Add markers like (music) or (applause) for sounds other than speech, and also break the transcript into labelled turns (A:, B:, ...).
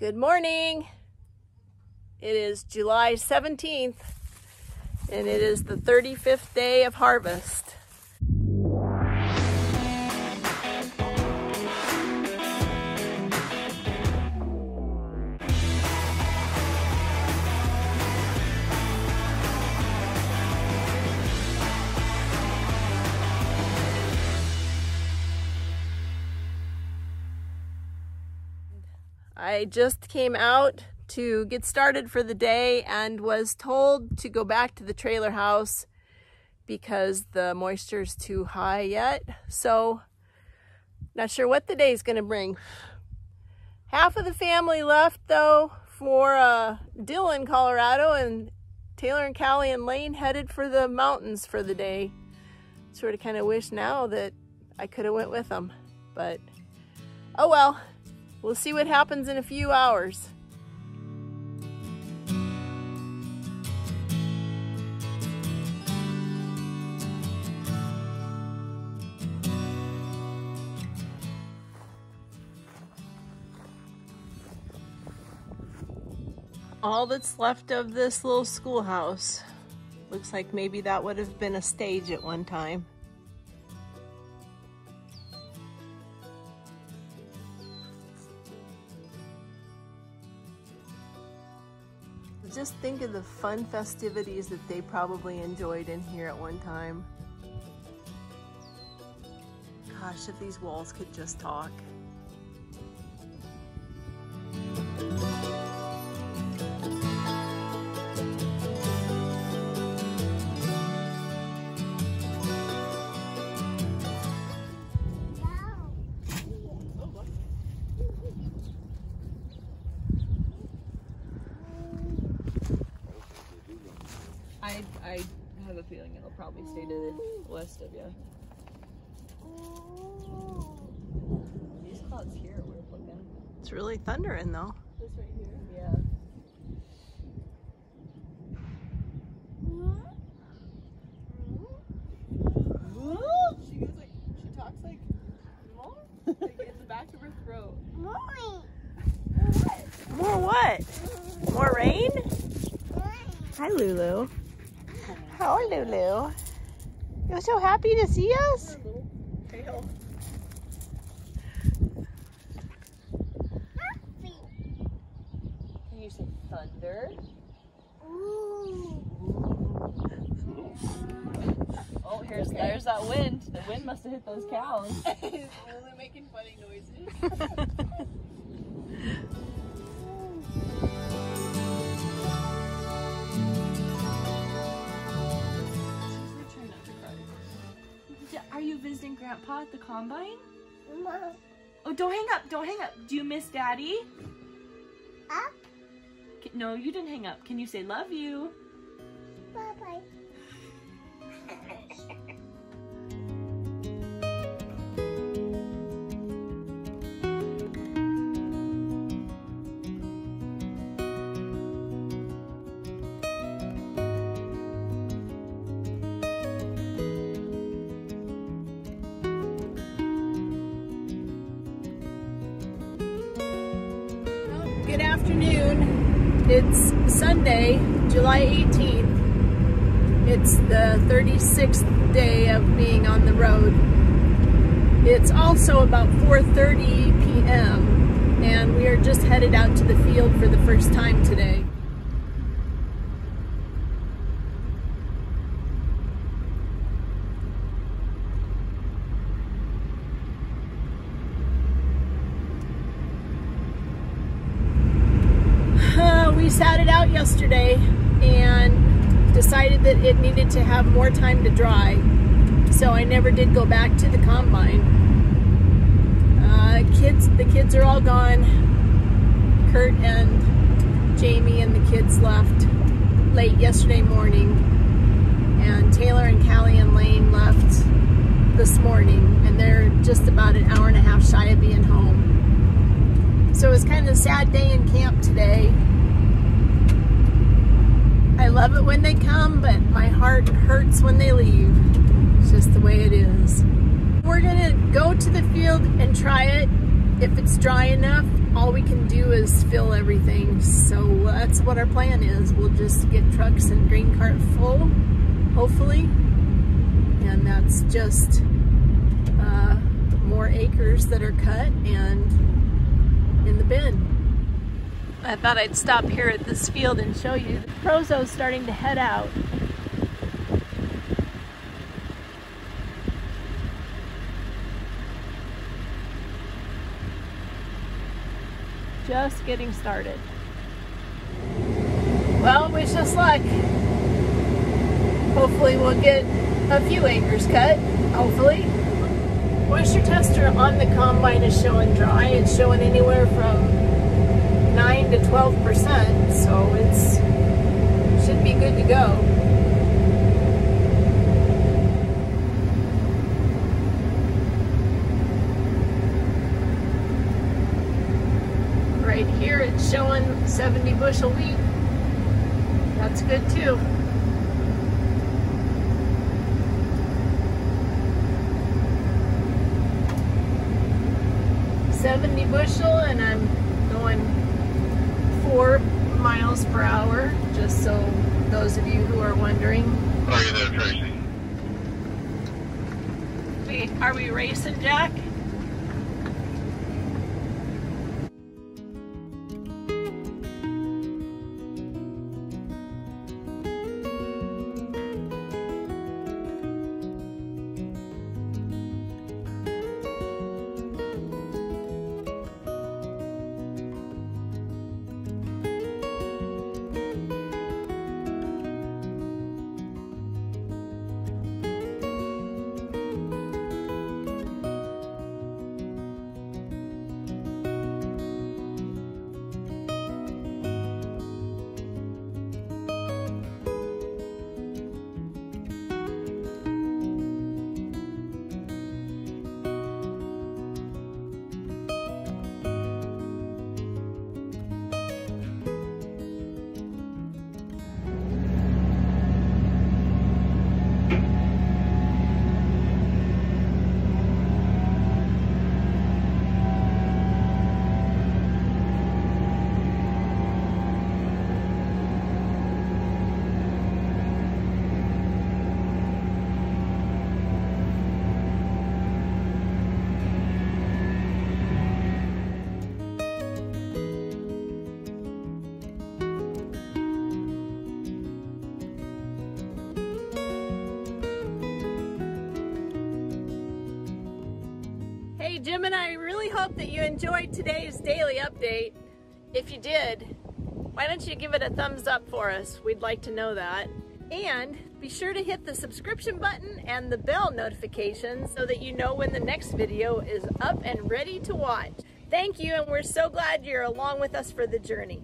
A: Good morning. It is July 17th and it is the 35th day of harvest. I just came out to get started for the day and was told to go back to the trailer house because the moisture is too high yet. So not sure what the day is going to bring. Half of the family left though for uh, Dillon, Colorado and Taylor and Callie and Layne headed for the mountains for the day. Sort of kind of wish now that I could have went with them, but oh well. We'll see what happens in a few hours. All that's left of this little schoolhouse. Looks like maybe that would have been a stage at one time. Just think of the fun festivities that they probably enjoyed in here at one time. Gosh, if these walls could just talk. I, I have a feeling it'll probably stay to the west of you. These clouds here are worth looking. It's really thundering though.
B: This right here?
A: Yeah.
B: She goes like, she talks like, more? like in the back of her throat.
A: More what? More rain? Hi, Lulu. Hello, Lulu. You're so happy to see us?
B: Her little tail.
A: Can you say thunder? Oh, here's
B: Okay.
A: there's that wind. The wind must have hit those cows.
B: He's (laughs) (laughs) only making funny noises. (laughs)
C: Are you visiting Grandpa at the combine? Oh, don't hang up. Don't hang up. Do you miss Daddy?
D: Up.
C: No, you didn't hang up. Can you say love you?
A: It's Sunday, July 18th. It's the 36th day of being on the road. It's also about 4.30 p.m. and we are just headed out to the field for the first time today. Uh, we sat it out yesterday and decided that it needed to have more time to dry. So I never did go back to the combine. Uh, kids, the kids are all gone. Curt and Jamie and the kids left late yesterday morning. And Taylor and Callie and Layne left this morning. And they're just about an hour and a half shy of being home. So it was kind of a sad day in camp today. I love it when they come, but my heart hurts when they leave. It's just the way it is. We're gonna go to the field and try it. If it's dry enough, all we can do is fill everything. So that's what our plan is. We'll just get trucks and green cart full, hopefully. And that's just uh, more acres that are cut and in the bin. I thought I'd stop here at this field and show you. The proso's starting to head out. Just getting started. Well, wish us luck. Hopefully we'll get a few acres cut, hopefully. Moisture tester on the combine is showing dry. It's showing anywhere from 9 to 12%, so it's should be good to go. Right here it's showing 70 bushel wheat. That's good too. Seventy bushel and I'm going four miles per hour, just so those of you who are wondering.
E: Are you there, Tracy?
A: We, are we racing, Jack? And I really hope that you enjoyed today's daily update. If you did, why don't you give it a thumbs up for us? We'd like to know that. And be sure to hit the subscription button and the bell notification so that you know when the next video is up and ready to watch. Thank you and we're so glad you're along with us for the journey.